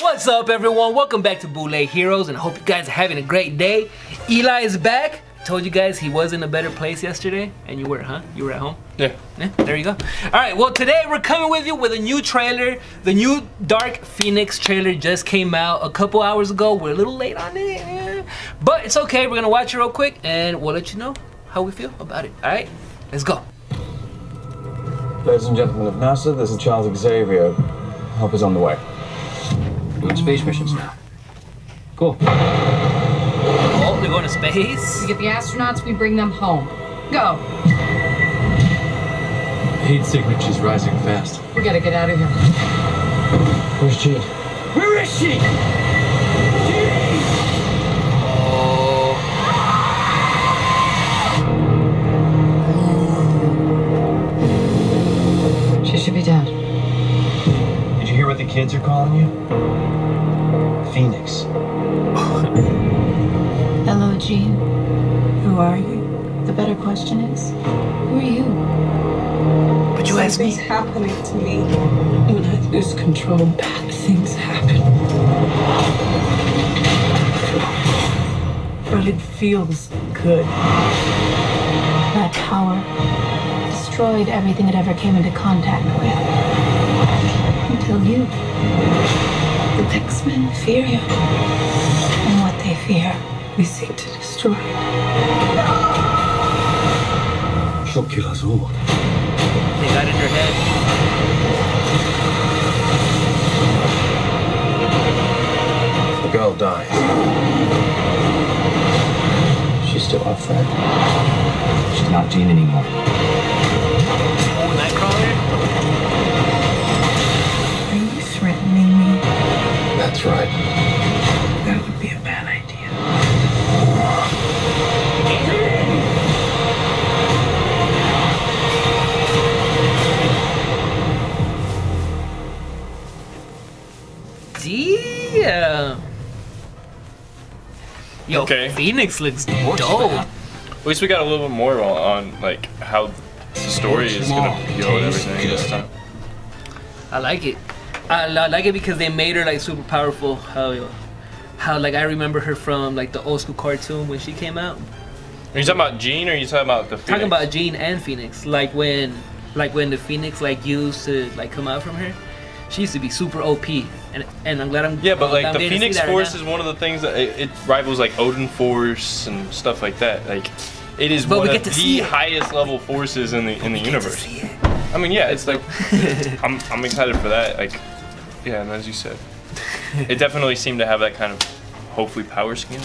What's up everyone? Welcome back to Bootleg Heroes and I hope you guys are having a great day. Eli is back. Told you guys he was in a better place yesterday and you were, huh? You were at home? Yeah. Yeah, there you go. All right, well today we're coming with you with a new trailer. The new Dark Phoenix trailer just came out a couple hours ago. We're a little late on it, eh? but it's okay. We're gonna watch it real quick and we'll let you know how we feel about it. All right, let's go. Ladies and gentlemen of NASA, this is Charles Xavier. Help is on the way. Doing space missions now. Cool. Oh, we're going to space. We get the astronauts, we bring them home. Go. Heat signature's rising fast. We gotta get out of here. Where's Jean? Where is she? She kids are calling you? Phoenix. Hello, Jean. Who are you? The better question is, who are you? But you asked me. Something's happening to me. When I lose control, bad things happen. But it feels good. That power destroyed everything it ever came into contact with. Until you. The X-Men fear you. And what they fear, we seek to destroy. She'll kill us all. They got in her head. The girl dies. She's still our friend. She's not Jean anymore. That's right. That would be a bad idea. Damn. Yo, Okay. Phoenix looks dope. At least we got a little bit more on, on like how the story is gonna go and everything this time. I like it. I, I like it because they made her like super powerful. How, how like I remember her from like the old school cartoon when she came out. Are you talking about Jean or are you talking about the Phoenix? Talking about Jean and Phoenix, like when, like when the Phoenix like used to like come out from her, she used to be super OP, and and I'm glad I'm Yeah, but like I'm the Phoenix that right Force is one of the things that it, it rivals like Odin Force and stuff like that. Like it is But one we of the highest level forces in the in the universe. I mean, yeah, it's like I'm I'm excited for that. Like, yeah, and as you said, it definitely seemed to have that kind of hopefully power skin.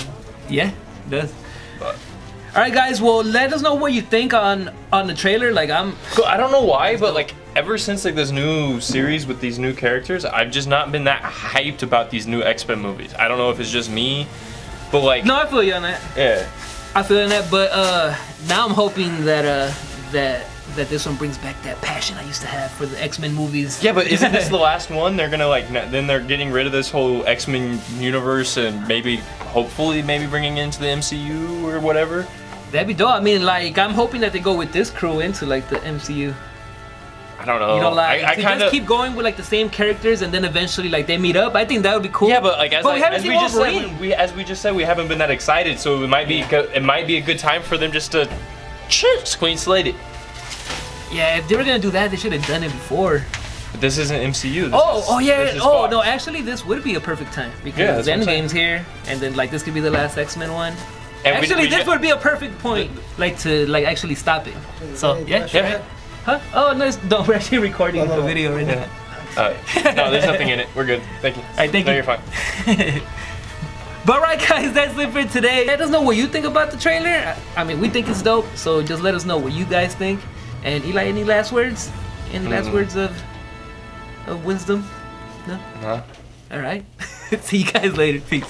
Yeah, it does. But All right, guys. Well, let us know what you think on on the trailer. Like I'm, I don't know why, but like ever since like this new series with these new characters, I've just not been that hyped about these new X Men movies. I don't know if it's just me, but like no, I feel you on that. yeah, I feel that, but uh, now I'm hoping that uh that that this one brings back that passion I used to have for the X Men movies. yeah. But isn't this the last one? They're gonna like then they're getting rid of this whole X Men universe and maybe hopefully maybe bringing it into the MCU or whatever. That'd be dope. I mean, like I'm hoping that they go with this crew into like the MCU. I don't know. You know, like I, I to kind just keep going with like the same characters and then eventually like they meet up. I think that would be cool. Yeah, but like as, But we haven't as seen we just said, we, we- as we just said, we haven't been that excited. So it might be go- it might be a good time for them just to just clean slate it. Yeah, if they were gonna do that, they should have done it before. But this isn't MCU. This Oh, is- oh yeah. this is Oh Fox. no, actually, this would be a perfect time because that's what I'm Endgame's here, and then like this could be the last X Men one. And actually, we this got- would be a perfect point, like to like actually stop it. So yeah, Yeah. Huh? Oh no, it's, no, we're actually recording a video right now. Uh, no, there's nothing in it. We're good. Thank you. right, thank no, you. you're fine. But right, guys, that's it for today. Let us know what you think about the trailer. I I mean, we think it's dope, so just let us know what you guys think. And Eli, any last words? Any last Mm. words of of wisdom? No. Huh? All right. See you guys later. Peace.